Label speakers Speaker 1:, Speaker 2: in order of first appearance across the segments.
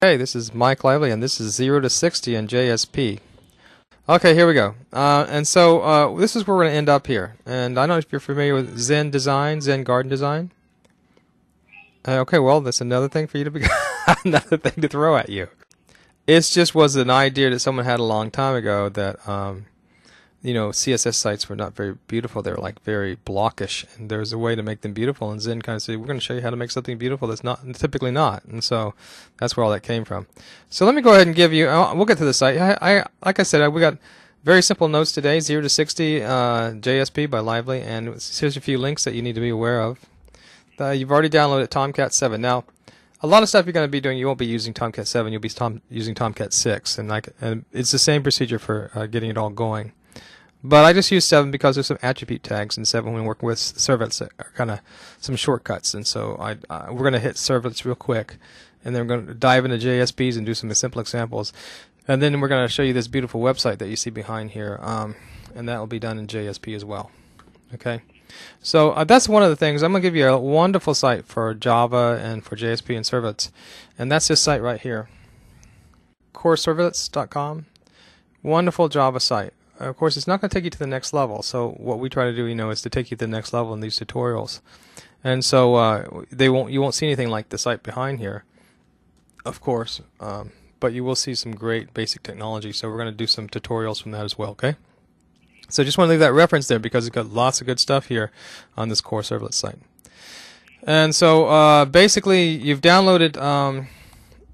Speaker 1: Hey, this is Mike Lively, and this is 0 to 60 in JSP. Okay, here we go. Uh, and so uh, this is where we're going to end up here. And I don't know if you're familiar with Zen Design, Zen Garden Design. Uh, okay, well, that's another thing for you to be another thing to throw at you. It just was an idea that someone had a long time ago that um, you know, CSS sites were not very beautiful. They were like very blockish, and there's a way to make them beautiful. And Zen kind of said, "We're going to show you how to make something beautiful that's not typically not." And so that's where all that came from. So let me go ahead and give you. we'll get to the site. I, I like I said, I, we got very simple notes today: zero to sixty uh, JSP by Lively, and here's a few links that you need to be aware of. Uh, you've already downloaded Tomcat 7. Now, a lot of stuff you're going to be doing, you won't be using Tomcat 7. You'll be tom- using Tomcat 6, and like, and it's the same procedure for uh, getting it all going. But I just use 7 because there's some attribute tags in 7 when working with servlets that are kind of some shortcuts. And so I, uh, we're going to hit servlets real quick. And then we're going to dive into JSPs and do some simple examples. And then we're going to show you this beautiful website that you see behind here. Um, and that will be done in JSP as well. Okay. So uh, that's one of the things. I'm going to give you a wonderful site for Java and for JSP and servlets. And that's this site right here. CoreServlets.com. Wonderful Java site of course, it's not going to take you to the next level. So what we try to do, you know, is to take you to the next level in these tutorials. And so uh, they won't, you won't see anything like the site behind here, of course, um, but you will see some great basic technology. So we're going to do some tutorials from that as well. Okay. So just want to leave that reference there because it's got lots of good stuff here on this core servlet site. And so uh, basically, you've downloaded um,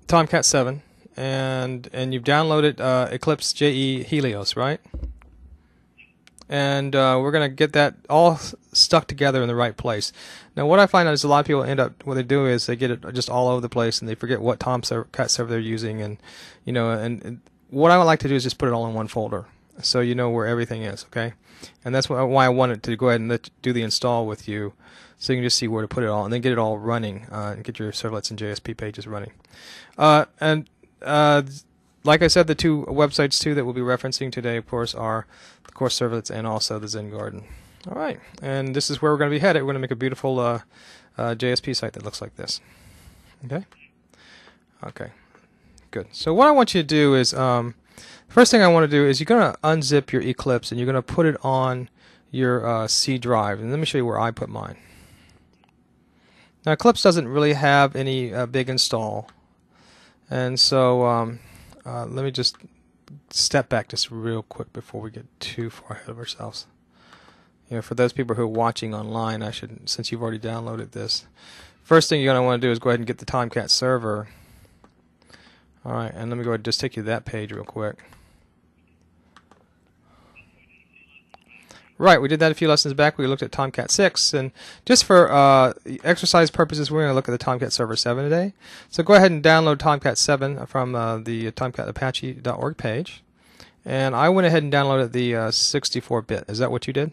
Speaker 1: Tomcat 7 and and you've downloaded uh, Eclipse JE Helios, right? And uh, we're going to get that all stuck together in the right place. Now, what I find out is a lot of people end up what they do is they get it just all over the place and they forget what Tomcat server they're using, and you know, and, and what I would like to do is just put it all in one folder, so you know where everything is. Okay, and that's why I wanted to go ahead and let, do the install with you, so you can just see where to put it all, and then get it all running, uh, and get your servlets and JSP pages running. Uh, and uh, like I said, the two websites too that we'll be referencing today, of course, are the Core Servlets and also the Zen Garden. All right, and this is where we're going to be headed. We're going to make a beautiful uh, uh, JSP site that looks like this. Okay. Okay. Good. So what I want you to do is, um, first thing I want to do is you're going to unzip your Eclipse and you're going to put it on your uh, C drive. And let me show you where I put mine. Now Eclipse doesn't really have any uh, big install, and so um, uh, let me just step back just real quick before we get too far ahead of ourselves. You know, for those people who are watching online, I should, since you've already downloaded this, first thing you're going to want to do is go ahead and get the Tomcat server. All right, and let me go ahead and just take you to that page real quick. Right, we did that a few lessons back. We looked at Tomcat 6, and just for uh, exercise purposes, we're going to look at the Tomcat Server 7 today. So go ahead and download Tomcat 7 from uh, the tomcatapache.org page. And I went ahead and downloaded the 64-bit. Uh, Is that what you did?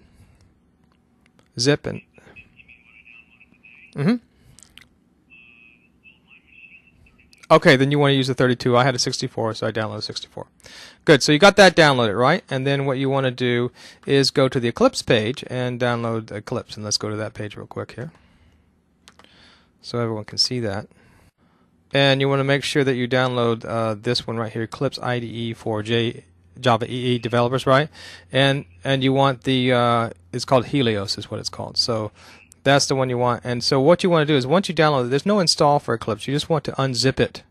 Speaker 1: Zip and... Mm-hmm. Okay, then you want to use the 32. I had a 64, so I downloaded 64. Good, so you got that downloaded, right? And then what you want to do is go to the Eclipse page and download Eclipse. And let's go to that page real quick here so everyone can see that. And you want to make sure that you download uh, this one right here, Eclipse IDE for J Java EE developers, right? And and you want the uh, it's called Helios is what it's called. So that's the one you want. And so what you want to do is once you download it, there's no install for Eclipse. You just want to unzip it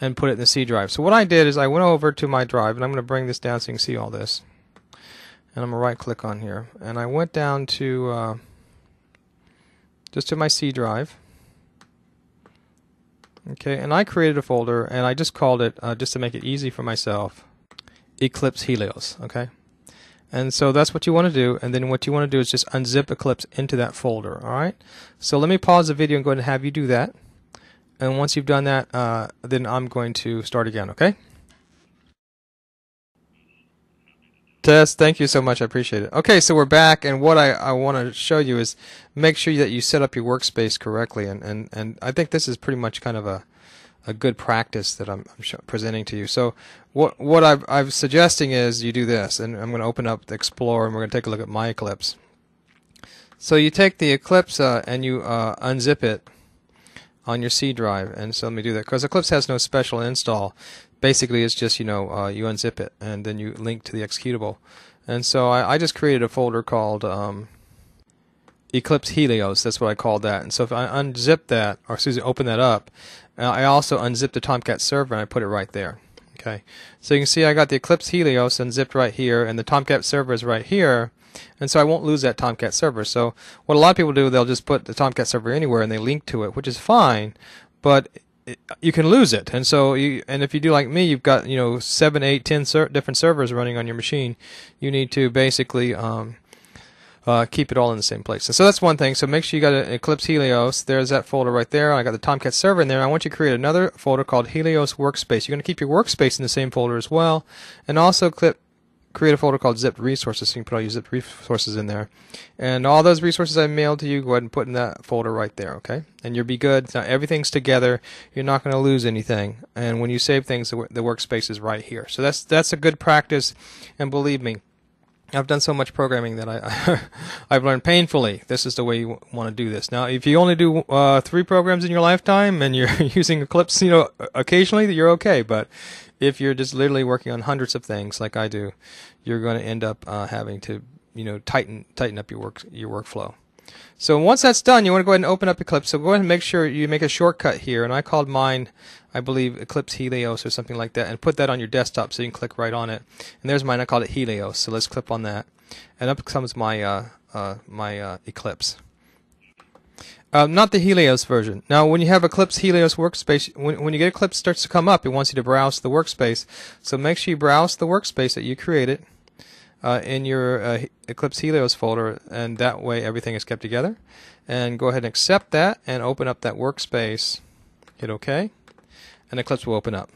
Speaker 1: and put it in the C drive. So what I did is I went over to my drive, and I'm going to bring this down so you can see all this. And I'm going to right click on here. And I went down to uh, just to my C drive. Okay, and I created a folder, and I just called it, uh, just to make it easy for myself, Eclipse Helios. Okay. And so that's what you want to do. And then what you want to do is just unzip Eclipse into that folder. All right. So let me pause the video and go ahead and have you do that. And once you've done that, uh, then I'm going to start again. Okay. Tess, thank you so much. I appreciate it. Okay, so we're back, and what I, I want to show you is make sure that you set up your workspace correctly. And, and, and I think this is pretty much kind of a, a good practice that I'm, presenting to you. So what what I've, I'm suggesting is you do this, and I'm going to open up the Explorer, and we're going to take a look at my Eclipse. So you take the Eclipse uh, and you uh, unzip it on your C drive. And so let me do that because Eclipse has no special install. Basically, it's just you know uh, you unzip it and then you link to the executable. And so I, I just created a folder called um, Eclipse Helios. That's what I called that. And so if I unzip that, or excuse me, open that up, uh, I also unzip the Tomcat server and I put it right there. Okay, so you can see I got the Eclipse Helios unzipped right here, and the Tomcat server is right here. And so I won't lose that Tomcat server. So what a lot of people do, they'll just put the Tomcat server anywhere and they link to it, which is fine, but it, you can lose it. And so you, and if you do like me, you've got you know seven, eight, ten ser- different servers running on your machine. You need to basically um, uh, keep it all in the same place. And so that's one thing. So make sure you got an Eclipse Helios. There's that folder right there. I got the Tomcat server in there. I want you to create another folder called Helios Workspace. You're going to keep your workspace in the same folder as well, and also clip create a folder called zipped resources so you can put all your zipped resources in there. And all those resources I mailed to you, go ahead and put in that folder right there, okay? And you'll be good. Now everything's together. You're not going to lose anything. And when you save things, the, the workspace is right here. So that's that's a good practice. And believe me, I've done so much programming that I, I've learned painfully. This is the way you want to do this. Now, if you only do uh, three programs in your lifetime and you're using Eclipse, you know, occasionally, you're okay. But if you're just literally working on hundreds of things like I do, you're going to end up uh, having to, you know, tighten tighten up your work your workflow. So once that's done, you want to go ahead and open up Eclipse. So go ahead and make sure you make a shortcut here, and I called mine, I believe, Eclipse Helios or something like that, and put that on your desktop so you can click right on it. And there's mine. I called it Helios. So let's click on that, and up comes my uh, uh, my uh, Eclipse. Um, not the Helios version. Now, when you have Eclipse Helios workspace, when, when you get Eclipse starts to come up, it wants you to browse the workspace. So make sure you browse the workspace that you created uh, in your uh, Eclipse Helios folder, and that way everything is kept together. And go ahead and accept that and open up that workspace. Hit OK, and Eclipse will open up.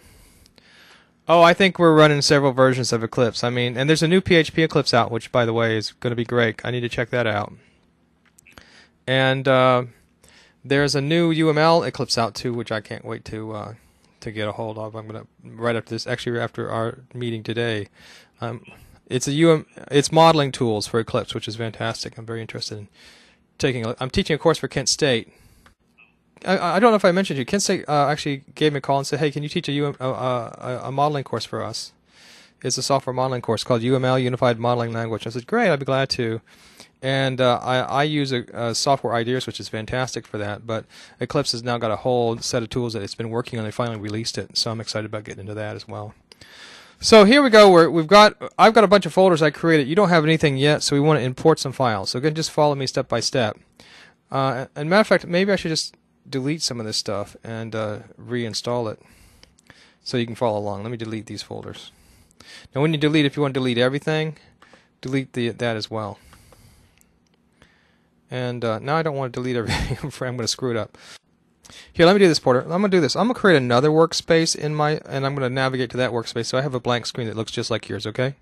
Speaker 1: Oh, I think we're running several versions of Eclipse. I mean, and there's a new PHP Eclipse out, which, by the way, is going to be great. I need to check that out. And uh, there's a new UML Eclipse out too, which I can't wait to uh, to get a hold of. I'm gonna right after this, actually after our meeting today. Um, it's a UM, it's modeling tools for Eclipse, which is fantastic. I'm very interested in taking. A, I'm teaching a course for Kent State. I, I don't know if I mentioned you. Kent State uh, actually gave me a call and said, "Hey, can you teach a, UM, a modeling course for us?" It's a software modeling course called UML Unified Modeling Language. I said, "Great, I'd be glad to." And uh, I, I use a, a, software ideas, which is fantastic for that. But Eclipse has now got a whole set of tools that it's been working on. They finally released it, so I'm excited about getting into that as well. So here we go. Where we've got, I've got a bunch of folders I created. You don't have anything yet, so we want to import some files. So again, just follow me step by step. Uh, and matter of fact, maybe I should just delete some of this stuff and uh, reinstall it, so you can follow along. Let me delete these folders. Now, when you delete, if you want to delete everything, delete the that as well. And uh, now I don't want to delete everything. I'm going to screw it up. Here, let me do this, Porter. I'm going to do this. I'm to create another workspace in my, and I'm going to navigate to that workspace. So I have a blank screen that looks just like yours, okay?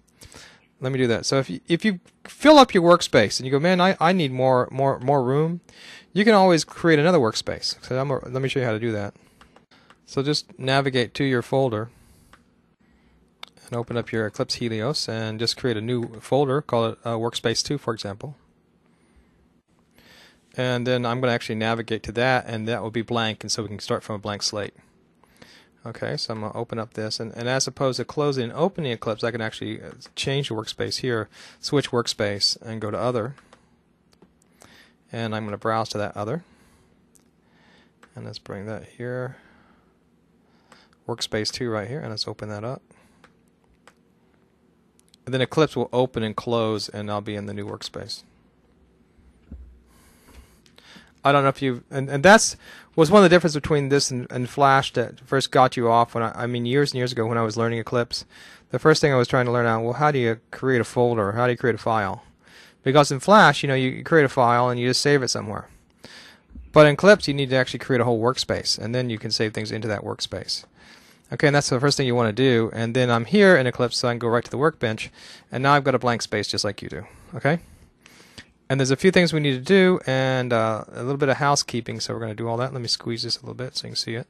Speaker 1: Let me do that. So if you, if you fill up your workspace and you go, man, I, I need more, more, more room, you can always create another workspace. So I'm, let me show you how to do that. So just navigate to your folder and open up your Eclipse Helios and just create a new folder, call it uh, Workspace 2, for example and then I'm going to actually navigate to that and that will be blank and so we can start from a blank slate. Okay, so I'm going to open up this and, and as opposed to closing and opening Eclipse I can actually uh, change the workspace here, switch workspace and go to other and I'm going to browse to that other and let's bring that here workspace 2 right here and let's open that up and then Eclipse will open and close and I'll be in the new workspace. I don't know if you and, and that's was one of the differences between this and, and Flash that first got you off when I, I mean years and years ago when I was learning Eclipse. The first thing I was trying to learn out, well, how do you create a folder? How do you create a file? Because in Flash, you know, you create a file and you just save it somewhere. But in Eclipse, you need to actually create a whole workspace, and then you can save things into that workspace. Okay, and that's the first thing you want to do. And then I'm here in Eclipse, so I can go right to the workbench, and now I've got a blank space just like you do. Okay? And there's a few things we need to do and uh, a little bit of housekeeping, so we're going to do all that. Let me squeeze this a little bit so you can see it.